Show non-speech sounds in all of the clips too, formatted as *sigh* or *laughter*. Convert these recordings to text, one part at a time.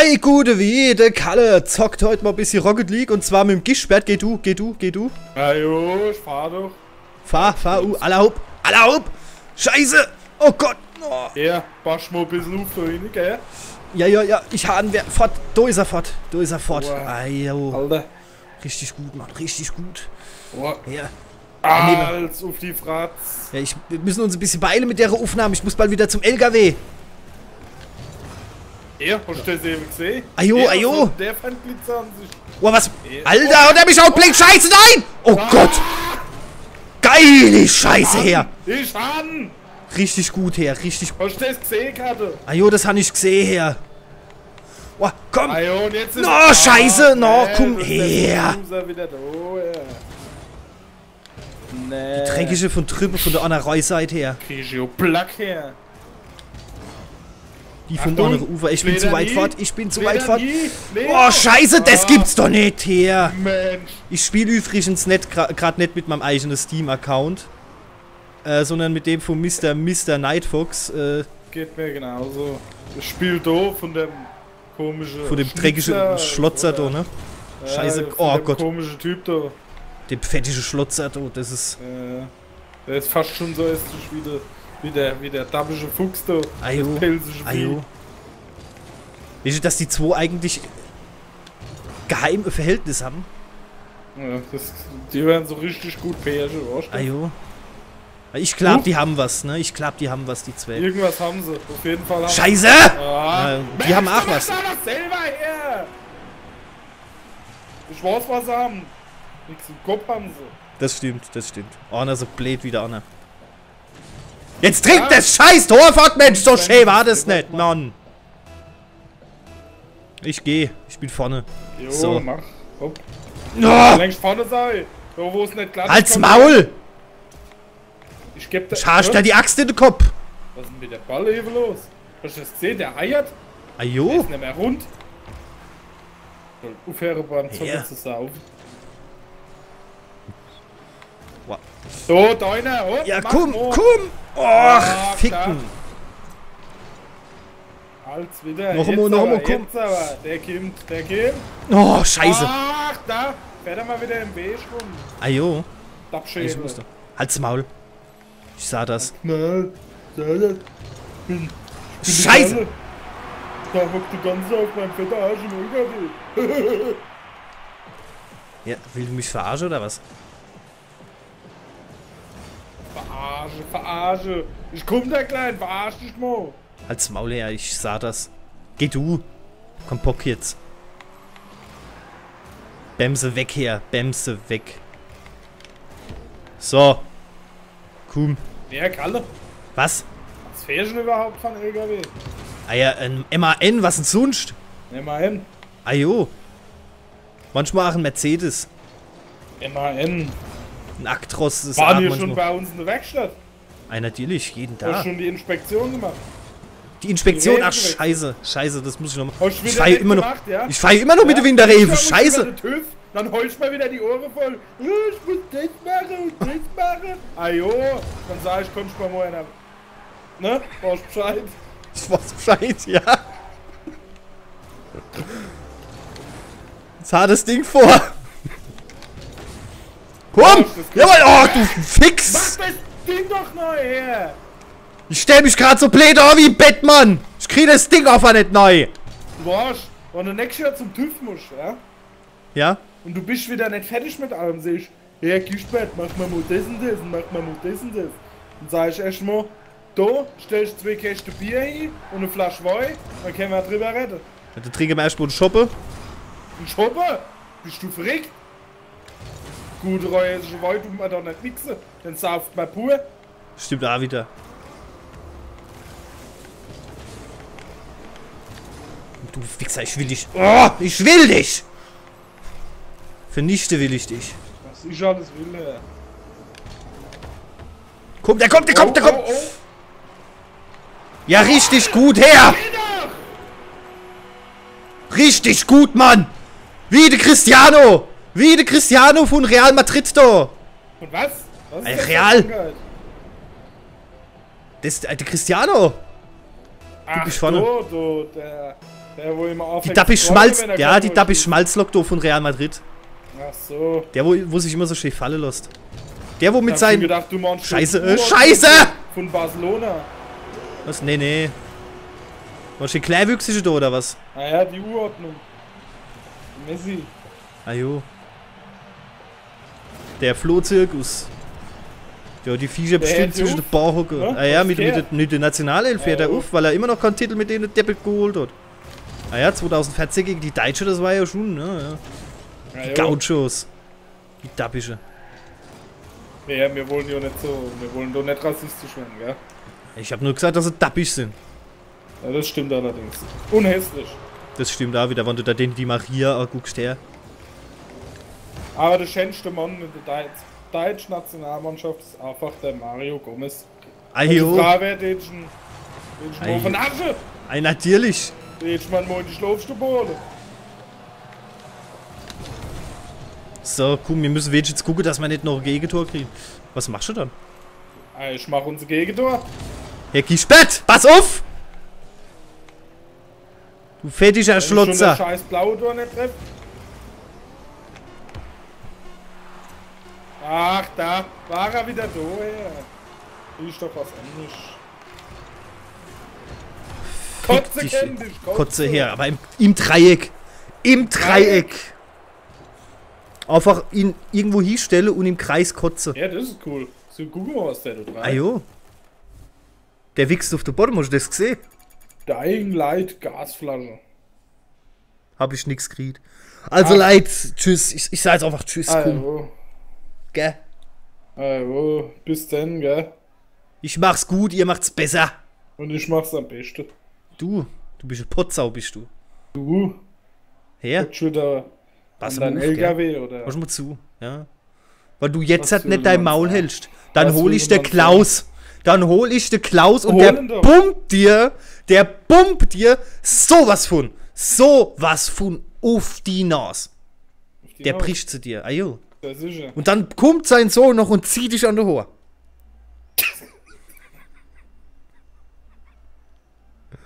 Ei, gute wie, der Kalle zockt heute mal ein bisschen Rocket League und zwar mit dem Gischbert. Geh du, geh du, geh du. Ja, jo, ich fahr doch. Fahr, fahr, uh, aller hopp, aller hopp. Scheiße. Oh Gott. Oh. Ja, pass mal ein bisschen auf rein, gell? Ja, ja, ja, ich habe wer. Fort, da ist er fort, da ist er fort. Wow. Ei, jo. Alter. Richtig gut, Mann, richtig gut. Oh, Ja. Als auf die Fratz. Ja, ich, wir müssen uns ein bisschen beeilen mit der Aufnahme. Ich muss bald wieder zum LKW. Ja, hast du das eben gesehen? Ajo, ja, ajo. so Der fand Blitzer an sich. Oh, was? Ja. Alter, und er mich outblinkt. Scheiße, nein! Oh Gott. Geile Scheiße her. Ich an! Richtig gut her, richtig gut. Hast du das gesehen, Karte? Ajo, das habe ich gesehen her. Oh, komm. Ah, jo, und jetzt ist No, Scheiße, no, nee, komm her. Nee. Dreckige von drüben, von der anderen Reisseite her. Krieg ich Plack her. Die vom anderen Ufer. Ich bin zu weit fort, ich bin zu weit fort. nie, Leder. Oh, Scheiße, das gibt's doch nicht her. Mensch. Ich spiele übrigens nicht gerade nicht mit meinem eigenen Steam-Account, äh, sondern mit dem von Mr. Mr. Nightfox, äh, Geht mir genauso. Das Spiel da von dem komischen. von dem dreckigen Schlotzer da, ne? Ja, Scheiße, oh Gott. komischen Typ da. Dem fettigen Schlotzer da, das ist... Äh, der ist fast schon so ästig wie der, wie der, wie der dabische Fuchs da. Ajo, Das ajo. Weißt du, dass die zwei eigentlich geheime Verhältnis haben? Ja, das, die werden so richtig gut Pärchen, weißt du? Ajo. Ich glaub, die haben was, ne? Ich glaub, die haben was, die zwei. Irgendwas haben sie. Auf jeden Fall haben Scheiße! sie. Ah, Ja, die haben auch Mensch, was. doch selber her! Ich weiß, was sie haben. Nix im Kopf haben sie. Das stimmt, das stimmt. Einer so blöd wie der andere. Jetzt trinkt das scheiß Tor fort, Mensch! So schön war das nicht, Mann! Ich geh, ich bin vorne. Jo, So. mach. Hopp. Oh, Längst vorne sei. Da wo es nicht glatt halt's. Maul! Ich geb da. Scharsch da die Axt in den Kopf! Was ist denn mit der Ball eben los? Hast du das gesehen? Der eiert. Der Ajo! ist nicht mehr rund. Soll aufhören beim Zocken Ja. zu saufen. Wow. So, deiner. Oh, Ja, mach komm, komm! Ah, Och, ficken! Halt's wieder. Noch einmal, noch einmal, komm. Der kommt, der kommt. Oh, scheiße! Ach, da. Fährt er mal wieder im Weg rum. Ajo! Ich musste. Halt's Maul! Ich sah das. Nein. Nein. Bin Scheiße! Da hockt die ganze auf meinem fetten Arsch im LKW. *laughs* Ja, will du mich verarschen oder was? Verarsche, verarsche. Ich komm da klein, verarsch dich mal. Halt's Maul her, ich sah das. Geh du! Komm, Bock jetzt. Bämse weg her, Bämse weg. So. Komm. Ja, Kalle. Was? Was fährst du überhaupt von LKW? Ah ja, ein MAN, was denn sonst? Hin. Ah jo. Manchmal auch ein Mercedes. MAN. Ein Actros ist Waren hier schon bei uns in der Werkstatt? Ah, natürlich, jeden Hast Tag. schon die Inspektion gemacht? Die Inspektion, ach scheiße, scheiße, das muss ich noch Hast mal. du Ich fahre immer noch, gemacht, ja? ich fahre immer noch mit der Ja, über scheiße. TÜV, Dann heulst mal wieder die Ohren voll. "Ja, Ich muss das machen und das machen. Ah jo, dann sag ich, kommst du mal morgen ab. Ne? Brauchst Bescheid. *laughs* Ich weiß Bescheid, ja. Das Ding vor. Komm! Ja, Jawohl! Oh, du Mach Fix! das Ding doch neu her. Ich stell mich gerade so blöd an wie Batman! Ich krieg das Ding einfach nicht neu! Du warst, wenn du nächstes Jahr zum TÜV musst, ja? Ja? Und du bist wieder nicht fertig mit allem, sag ich, ja, Gischbert, mach mal mal das und das und mach mal mal das und das. Dann sag ich erstmal, da stellst du zwei Kästen Bier hin und eine Flasche Wein, dann können wir drüber reden. Dann trinken wir erstmal einen Shoppe. Und Schoppe, bist du verrückt? Gute reuische Wein tut man doch nicht mixen, dann sauft man pur. Stimmt auch wieder. Du Wichser, ich will dich. Oh, ich will dich! Vernichte will ich dich. Was ist alles Wille? Komm, der kommt, der kommt, der oh, kommt! Oh, oh. Ja, richtig gut her! Richtig gut, Mann! Wie der Cristiano! Wie der Cristiano von Real Madrid da! Und was? Was Ey, Real. Das ist der alte Cristiano! Ach, vorne. so, so, der, Der, wo immer Die Dabbi zu träumen, Schmalz, ja, die schießt. Schmalzlok da von Real Madrid. Ach so. Der, wo, wo sich immer so schön fallen lässt. Der, wo mit seinen... gedacht, du Scheiße, äh, Scheiße! Von Barcelona. Was? Nee, nee. Was, die Kleinwüchsige da, oder was? Ah ja, die Uordnung. Messi. Ah jo. Der Flohzirkus. Ja, die Viecher bestimmt zwischen den Barhocken. Ja, Ah ja, mit, mit, der, mit der Nationalelf fährt Ja, er auf, weil er immer noch keinen Titel mit denen Deppel geholt hat. Ah ja, 2014 gegen die Deutsche, das war ja schon, ne? Ja. Die. Gauchos. Die Dabische. Ja, wir wollen ja nicht so, wir wollen doch nicht rassistisch werden, gell? Ich habe nur gesagt, dass sie dabbisch sind. Ja, das stimmt allerdings. Unhässlich. Das stimmt auch wieder, wenn du da den die Maria guckst her. Aber der schönste Mann in der Deutsch, deutschen Nationalmannschaft ist einfach der Mario Gomez. Ah Also jo. Frage, den mal von Asche, Ei, natürlich. den ich mal die Schlafstube hole. So, komm, wir müssen jetzt gucken, dass wir nicht noch ein Gegentor kriegen. Was machst du dann? Ah, Ich mach unser Gegentor. Herr Gispert, pass auf! Du fetischer Wenn ich schon das Schlotzer. scheiß blaue Tor nicht treffe. Ach, da war er wieder da, ja. Ist doch was anderes. Kotze kennt dich, Kotze her, aber im, im Dreieck. Im Dreieck. Einfach ihn irgendwo hinstelle und im Kreis kotze. Ja, das ist cool. So, guck mal, was der da treibt. Ah jo. Der wichst auf der Boden, hast du das gesehen? Dying Light Gasflasche. Hab ich nix gekriegt. Also Ah. Leid, tschüss. Ich, ich sag jetzt einfach tschüss, komm. Also, Gell? also, bis dann, gell? Ich mach's gut, ihr macht's besser. Und ich mach's am besten. Du, du bist ein Potsau, bist du. Du, Her, schon pass an mal dein auf, gell? LKW, oder? Mach mal zu, ja. Weil du jetzt halt nicht dein Maul sagen? hältst. Dann hol ich der man Klaus. Dann hol ich der Klaus und der pumpt dir, der pumpt dir sowas von, sowas von auf die Nase. Auf die Der Nase. bricht zu dir, ajo. Ja, sicher. Und dann kommt sein Sohn noch und zieht dich an der Haar.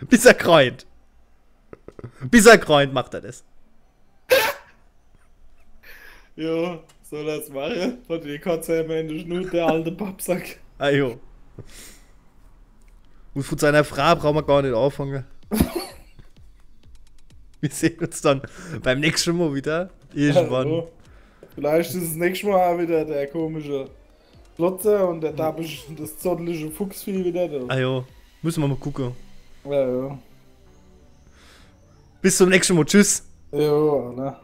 Bis er kreut. Bis er kreut macht er das. Ja, soll das machen? Von die Katze am Ende schnut, der alte Pappsack. Ajo. Und von seiner Frau brauchen wir gar nicht anfangen. *laughs* Wir sehen uns dann beim nächsten Mal wieder. Irgendwann. Also, vielleicht ist das nächste Mal wieder der komische Klotzer und der dabische, das zottelige Fuchsvieh wieder da. Ajo. Müssen wir mal gucken. Ja, ja. Bis zum nächsten Mal. Tschüss. Ja, ne?